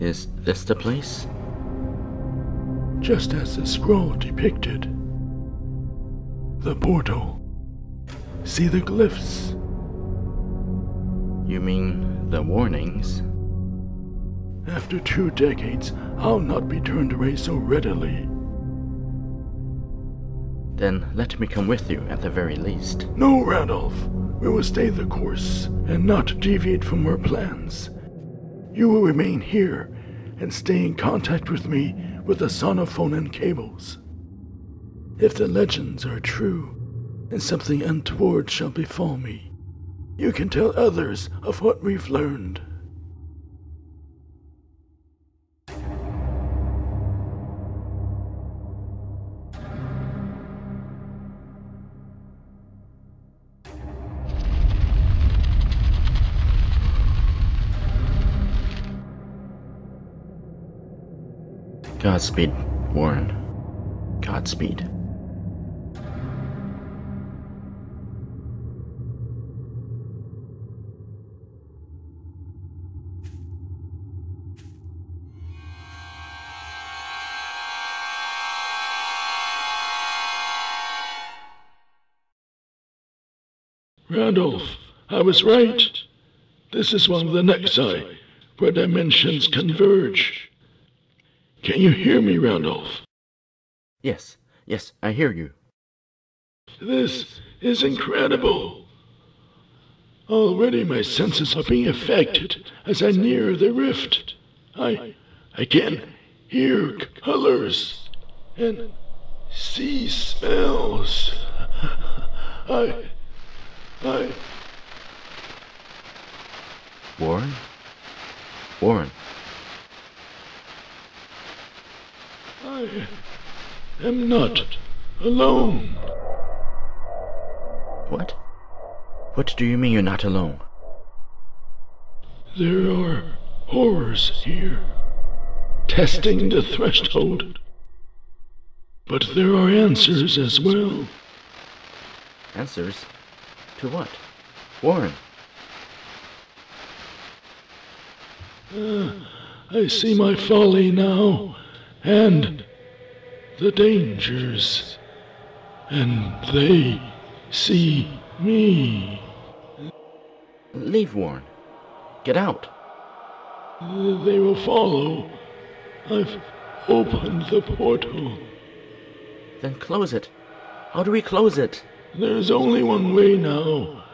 Is this the place? Just as the scroll depicted. The portal. See the glyphs. You mean the warnings? After two decades, I'll not be turned away so readily. Then let me come with you at the very least. No, Randolph. We will stay the course and not deviate from our plans. You will remain here and stay in contact with me with the sonophone and cables. If the legends are true, and something untoward shall befall me, you can tell others of what we've learned. Godspeed, Warren. Godspeed. Randolph, I was right. This is one of the nexi, where dimensions converge. Can you hear me, Randolph? Yes, yes, I hear you. This is incredible. Already my senses are being affected as I near the rift. I, I can hear colors and see smells. I, I, Warren? Warren, I am not alone. what? What do you mean you're not alone? There are horrors here, testing the threshold. But there are answers as well. Answers? To what? Warren, ah, I see my folly now, and the dangers. And they see me. leave Warren. Get out. They will follow. I've opened the portal. Then close it. How do we close it? There's only one way now.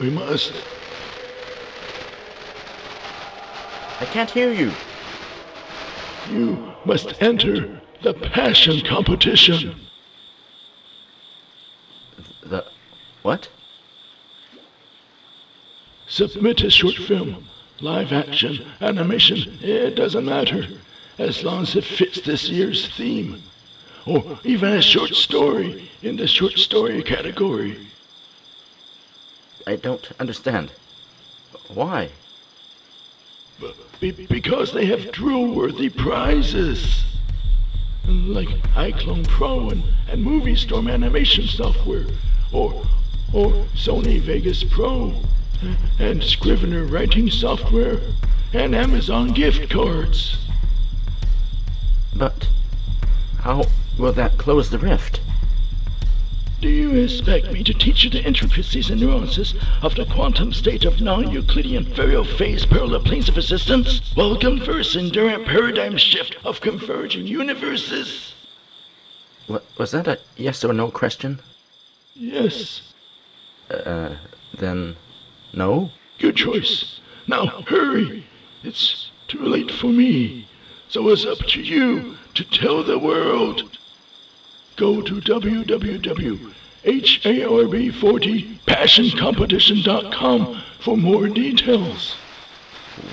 We must. I can't hear you. You must enter the passion competition. The. What? Submit a short film, live action, animation, it doesn't matter, as long as it fits this year's theme. Or even a short story in the short story category. I don't understand. Why? Be- because they have drool-worthy prizes. Like iClone Pro and, and Moviestorm animation software. Or, or Sony Vegas Pro. And Scrivener writing software. And Amazon gift cards. But. How will that close the rift? Do you expect me to teach you the intricacies and nuances of the quantum state of non-Euclidean Fourier phase parallel planes of existence? Welcome first enduring paradigm shift of converging universes. Wa- was that a yes or no question? Yes, Uh, then. No? good choice. Now hurry. It's too late for me. So it's up to you to tell the world. Go to www.harb40passioncompetition.com for more details.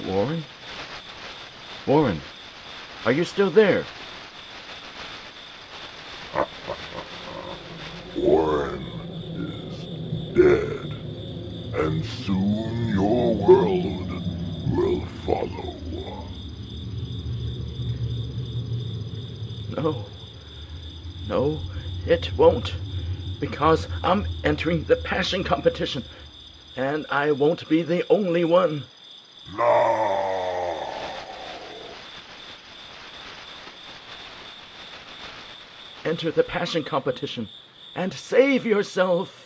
Warren? Warren, are you still there? Warren is dead, and soon your world will follow. No. It won't, because I'm entering the passion competition, and I won't be the only one. No! Enter the passion competition and save yourself.